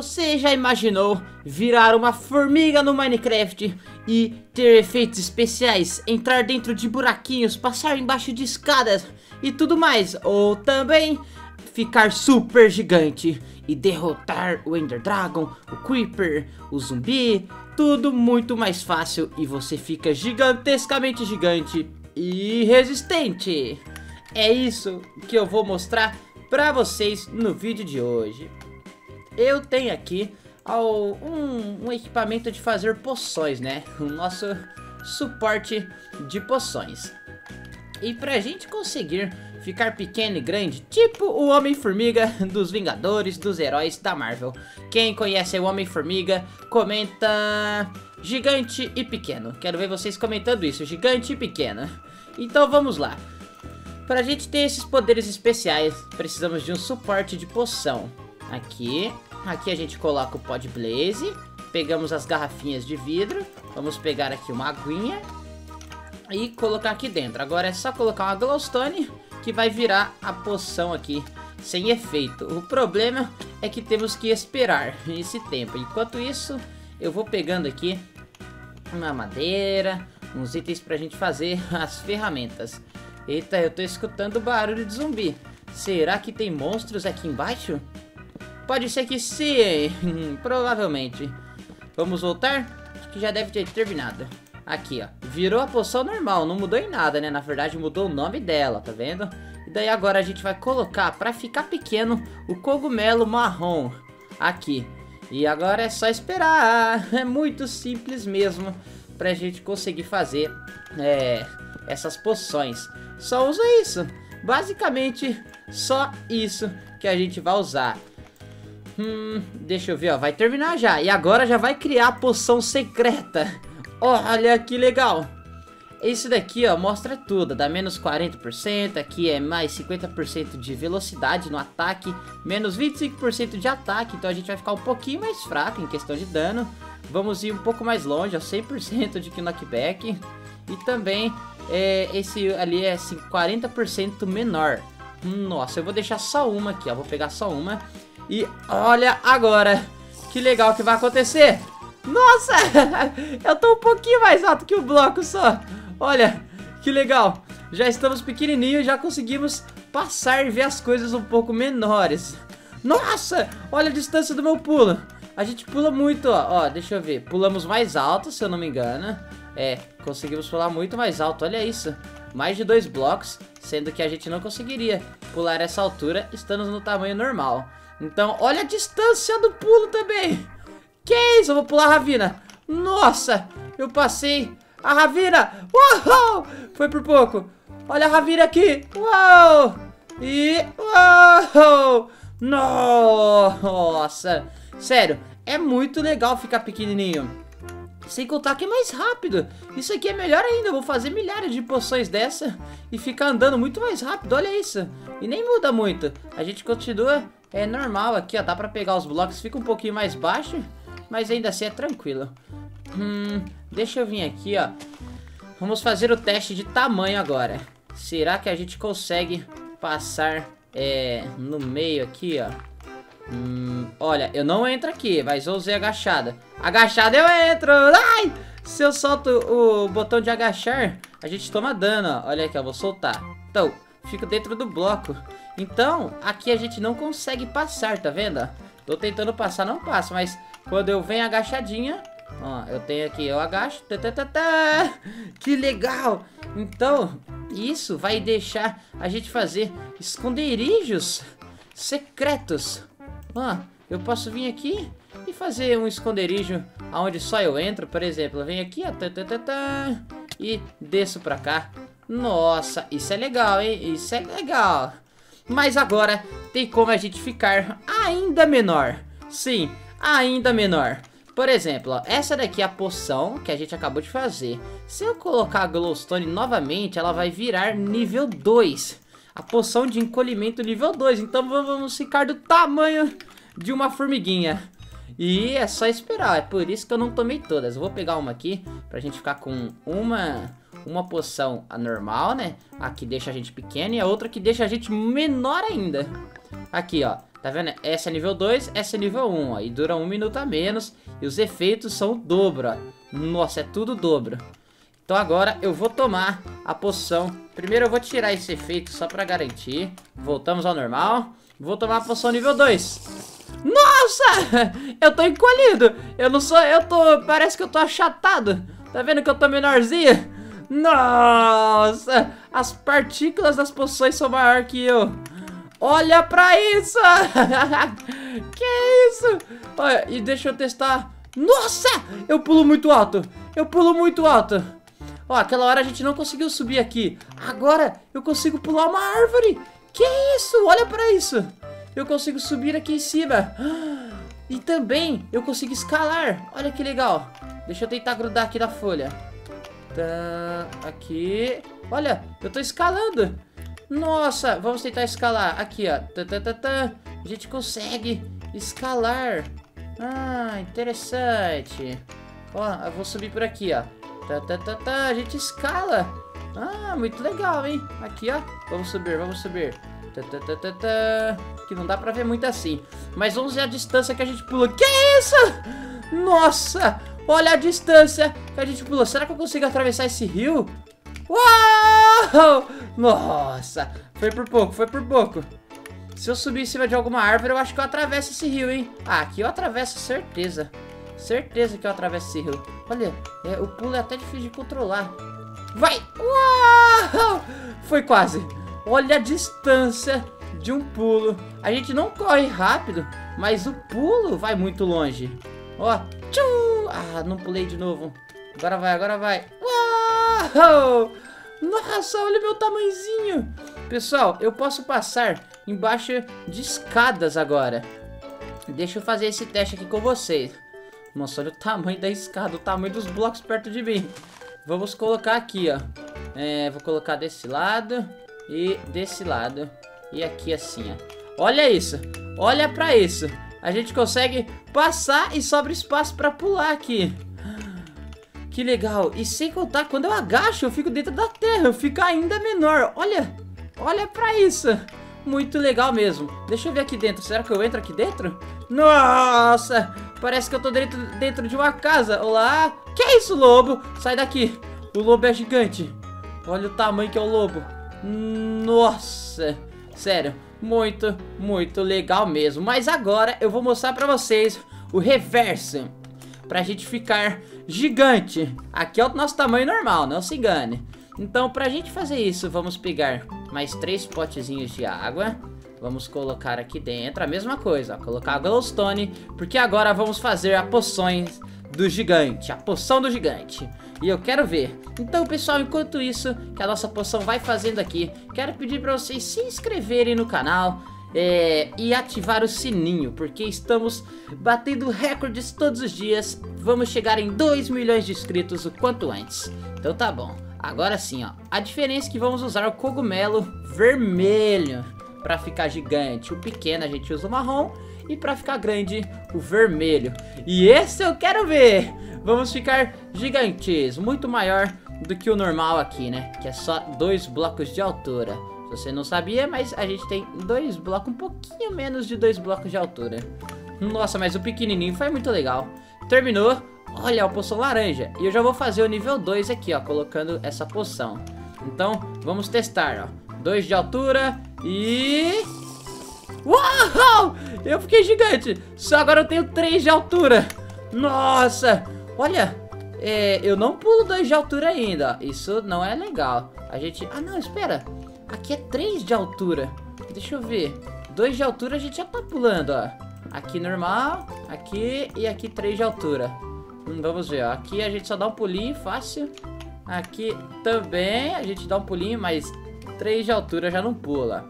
Você já imaginou virar uma formiga no Minecraft e ter efeitos especiais, entrar dentro de buraquinhos, passar embaixo de escadas e tudo mais? Ou também ficar super gigante e derrotar o Ender Dragon, o Creeper, o zumbi, tudo muito mais fácil e você fica gigantescamente gigante e resistente. É isso que eu vou mostrar pra vocês no vídeo de hoje eu tenho aqui ao, um, um, equipamento de fazer poções, né? O nosso suporte de poções. E pra gente conseguir ficar pequeno e grande, tipo o Homem-Formiga dos Vingadores, dos heróis da Marvel. Quem conhece o Homem-Formiga, comenta gigante e pequeno. Quero ver vocês comentando isso, gigante e pequeno. Então vamos lá. Pra gente ter esses poderes especiais, precisamos de um suporte de poção. Aqui, aqui a gente coloca o Pod Blaze, pegamos as garrafinhas de vidro, vamos pegar aqui uma aguinha e colocar aqui dentro. Agora é só colocar uma glowstone que vai virar a poção aqui sem efeito. O problema é que temos que esperar esse tempo. Enquanto isso, eu vou pegando aqui uma madeira, uns itens pra gente fazer as ferramentas. Eita, eu tô escutando barulho de zumbi. Será que tem monstros aqui embaixo? Pode ser que sim, provavelmente. Vamos voltar? Acho que já deve ter terminado. Aqui, ó. Virou a poção normal, não mudou em nada, né? Na verdade, mudou o nome dela, tá vendo? E daí agora a gente vai colocar, pra ficar pequeno, o cogumelo marrom. Aqui. E agora é só esperar. É muito simples mesmo pra gente conseguir fazer é, essas poções. Só usa isso. Basicamente, só isso que a gente vai usar. Hum, deixa eu ver, ó, vai terminar já. E agora já vai criar a poção secreta. Olha que legal. Esse daqui, ó, mostra tudo. Dá menos 40%, aqui é mais 50% de velocidade no ataque, menos 25% de ataque, então a gente vai ficar um pouquinho mais fraco em questão de dano. Vamos ir um pouco mais longe, ó, 100% de knockback. E também, é, esse ali é assim, 40% menor. Nossa, eu vou deixar só uma aqui, ó, vou pegar só uma e olha agora que legal que vai acontecer. Nossa, eu tô um pouquinho mais alto que o bloco só. Olha, que legal. Já estamos pequenininhos, já conseguimos passar e ver as coisas um pouco menores. Nossa, olha a distância do meu pulo. A gente pula muito, ó. ó. deixa eu ver. Pulamos mais alto, se eu não me engano. É, conseguimos pular muito mais alto, olha isso. Mais de dois blocos, sendo que a gente não conseguiria pular essa altura estando no tamanho normal. Então, olha a distância do pulo também. Que isso? Eu vou pular a Ravina. Nossa, eu passei a Ravina. Uau! Foi por pouco. Olha a Ravina aqui. Uau! E... Uau! Nossa! Sério, é muito legal ficar pequenininho. Sem contar que é mais rápido. Isso aqui é melhor ainda. Eu vou fazer milhares de poções dessa e ficar andando muito mais rápido. Olha isso. E nem muda muito. A gente continua é normal aqui, ó. Dá pra pegar os blocos. Fica um pouquinho mais baixo, mas ainda assim é tranquilo. Hum, deixa eu vir aqui, ó. Vamos fazer o teste de tamanho agora. Será que a gente consegue passar é, no meio aqui, ó? Hum, olha, eu não entro aqui, mas eu usei agachada. Agachada eu entro! Ai! Se eu solto o botão de agachar, a gente toma dano, ó. Olha aqui, ó, vou soltar. Então, fico dentro do bloco. Então, aqui a gente não consegue passar, tá vendo? Tô tentando passar, não passa, mas quando eu venho agachadinha, ó, eu tenho aqui, eu agacho, tá. que legal! Então, isso vai deixar a gente fazer esconderijos secretos. Ó, eu posso vir aqui e fazer um esconderijo onde só eu entro, por exemplo, eu venho aqui, ó, tá, tá, tá, tá, e desço pra cá. Nossa, isso é legal, hein? Isso é legal. Mas agora tem como a gente ficar ainda menor. Sim, ainda menor. Por exemplo, ó, essa daqui é a poção que a gente acabou de fazer. Se eu colocar a glowstone novamente, ela vai virar nível 2. A poção de encolhimento nível 2. Então vamos ficar do tamanho de uma formiguinha. E é só esperar, é por isso que eu não tomei todas. Eu vou pegar uma aqui pra gente ficar com uma uma poção normal, né? A que deixa a gente pequeno e a outra que deixa a gente menor ainda. Aqui, ó. Tá vendo? Essa é nível 2, essa é nível 1, ó. E dura um minuto a menos. E os efeitos são o dobro, ó. Nossa, é tudo dobro. Então agora eu vou tomar a poção. Primeiro eu vou tirar esse efeito só pra garantir. Voltamos ao normal. Vou tomar a poção nível 2. Nossa! Eu tô encolhido. Eu não sou... Eu tô... Parece que eu tô achatado. Tá vendo que eu tô menorzinho? Nossa! As partículas das poções são maior que eu. Olha pra isso! que isso? Olha, e deixa eu testar. Nossa! Eu pulo muito alto. Eu pulo muito alto. Ó, aquela hora a gente não conseguiu subir aqui. Agora eu consigo pular uma árvore. Que isso? Olha pra isso eu consigo subir aqui em cima. E também eu consigo escalar. Olha que legal. Deixa eu tentar grudar aqui na folha. Tá, aqui. Olha, eu tô escalando. Nossa, vamos tentar escalar. Aqui, ó. A gente consegue escalar. Ah, interessante. Ó, eu vou subir por aqui, ó. Tá, tá, tá, tá. A gente escala. Ah, muito legal, hein? Aqui, ó. Vamos subir, vamos subir. Tá, tá, tá, tá, tá. Que não dá pra ver muito assim. Mas vamos ver a distância que a gente pulou. Que isso? Nossa! Olha a distância que a gente pulou. Será que eu consigo atravessar esse rio? Uau! Nossa! Foi por pouco, foi por pouco. Se eu subir em cima de alguma árvore, eu acho que eu atravesso esse rio, hein? Ah, aqui eu atravesso, certeza. Certeza que eu atravesso esse rio. Olha, é, o pulo é até difícil de controlar. Vai! Uau! Foi quase. Olha a distância de um pulo. A gente não corre rápido, mas o pulo vai muito longe. Ó, tchum! Ah, não pulei de novo. Agora vai, agora vai. Uau! Nossa, olha meu tamanhozinho. Pessoal, eu posso passar embaixo de escadas agora. Deixa eu fazer esse teste aqui com vocês. Nossa, olha o tamanho da escada, o tamanho dos blocos perto de mim. Vamos colocar aqui, ó. É, vou colocar desse lado e desse lado. E aqui assim, ó. Olha isso. Olha pra isso. A gente consegue passar e sobra espaço pra pular aqui. Que legal. E sem contar, quando eu agacho, eu fico dentro da terra. Eu fico ainda menor. Olha. Olha pra isso. Muito legal mesmo. Deixa eu ver aqui dentro. Será que eu entro aqui dentro? Nossa. Parece que eu tô dentro, dentro de uma casa. Olá. Que é isso, lobo? Sai daqui. O lobo é gigante. Olha o tamanho que é o lobo. Nossa, sério, muito, muito legal mesmo. Mas agora eu vou mostrar pra vocês o reverso, pra gente ficar gigante. Aqui é o nosso tamanho normal, não se engane. Então, pra gente fazer isso, vamos pegar mais três potezinhos de água. Vamos colocar aqui dentro a mesma coisa, ó, colocar a glowstone, porque agora vamos fazer a poções do gigante, a poção do gigante. E eu quero ver. Então, pessoal, enquanto isso, que a nossa poção vai fazendo aqui, quero pedir para vocês se inscreverem no canal. É, e ativar o sininho, porque estamos batendo recordes todos os dias. Vamos chegar em 2 milhões de inscritos o quanto antes. Então tá bom. Agora sim, ó. A diferença é que vamos usar o cogumelo vermelho para ficar gigante. O pequeno a gente usa o marrom e para ficar grande o vermelho. E esse eu quero ver vamos ficar gigantes, muito maior do que o normal aqui, né? Que é só dois blocos de altura. Se você não sabia, mas a gente tem dois blocos, um pouquinho menos de dois blocos de altura. Nossa, mas o pequenininho foi muito legal. Terminou. Olha, a poção laranja. E eu já vou fazer o nível 2 aqui, ó, colocando essa poção. Então, vamos testar, ó. 2 de altura e... Uau! Eu fiquei gigante. Só agora eu tenho 3 de altura. Nossa! Olha, é, eu não pulo 2 de altura ainda. Isso não é legal. A gente... Ah, não, espera. Aqui é 3 de altura. Deixa eu ver. 2 de altura a gente já tá pulando, ó. Aqui normal, aqui e aqui 3 de altura. Hum, vamos ver, ó. Aqui a gente só dá um pulinho fácil. Aqui também a gente dá um pulinho, mas 3 de altura já não pula.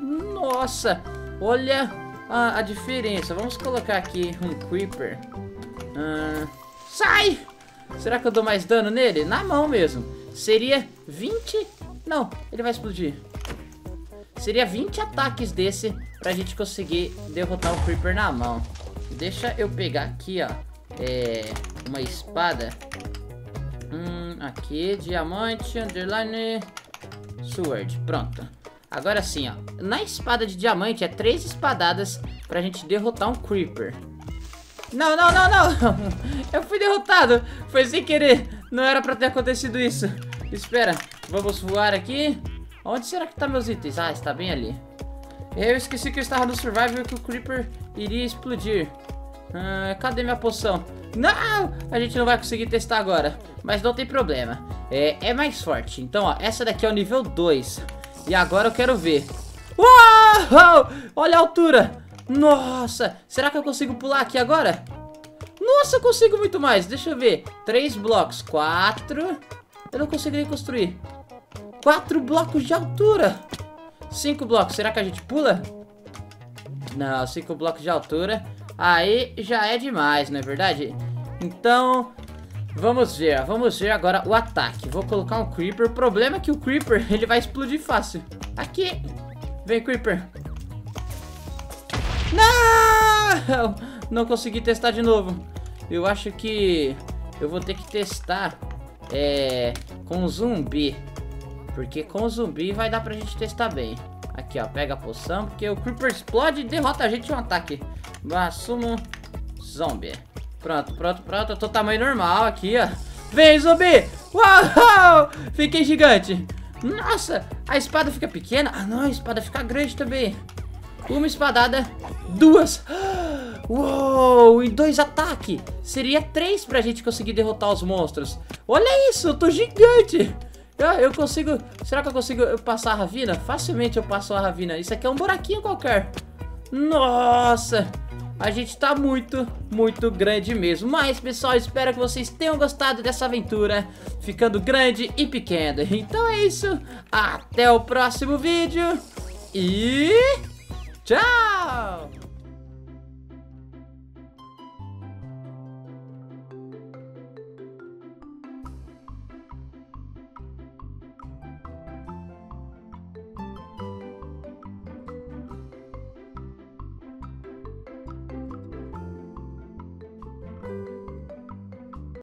Nossa, olha a, a diferença. Vamos colocar aqui um Creeper. Sai! Será que eu dou mais dano nele? Na mão mesmo. Seria 20... Não, ele vai explodir. Seria 20 ataques desse pra gente conseguir derrotar o Creeper na mão. Deixa eu pegar aqui, ó. É, uma espada. Hum, aqui, diamante, underline, sword. Pronto. Agora sim, ó. Na espada de diamante é três espadadas pra gente derrotar um Creeper. Não, não, não, não. Eu fui derrotado. Foi sem querer. Não era pra ter acontecido isso. Espera, vamos voar aqui. Onde será que tá meus itens? Ah, está bem ali. Eu esqueci que eu estava no Survival e que o Creeper iria explodir. Ah, cadê minha poção? Não! A gente não vai conseguir testar agora. Mas não tem problema. É, é mais forte. Então, ó, essa daqui é o nível 2. E agora eu quero ver. Uau! Olha a altura! Nossa! Será que eu consigo pular aqui agora? Nossa, eu consigo muito mais. Deixa eu ver. Três blocos. Quatro. Eu não consigo nem construir. Quatro blocos de altura. Cinco blocos. Será que a gente pula? Não, cinco blocos de altura. Aí já é demais, não é verdade? Então, vamos ver. Vamos ver agora o ataque. Vou colocar um Creeper. O problema é que o Creeper, ele vai explodir fácil. Aqui. Vem, Creeper. Não! Não consegui testar de novo. Eu acho que eu vou ter que testar é, com zumbi. Porque com zumbi vai dar pra gente testar bem. Aqui, ó, pega a poção, porque o Creeper explode e derrota a gente em um ataque. Assumo zombie. Pronto, pronto, pronto. Eu tô tamanho normal aqui, ó. Vem, zumbi! Uau! Fiquei gigante. Nossa, a espada fica pequena? Ah, não, a espada fica grande também. Uma espadada, duas. Uou, e dois ataques. Seria três pra gente conseguir derrotar os monstros. Olha isso, eu tô gigante. Eu, eu consigo... Será que eu consigo passar a ravina? Facilmente eu passo a ravina. Isso aqui é um buraquinho qualquer. Nossa... A gente tá muito, muito grande mesmo. Mas, pessoal, espero que vocês tenham gostado dessa aventura. Ficando grande e pequeno. Então é isso. Até o próximo vídeo. E... Tchau!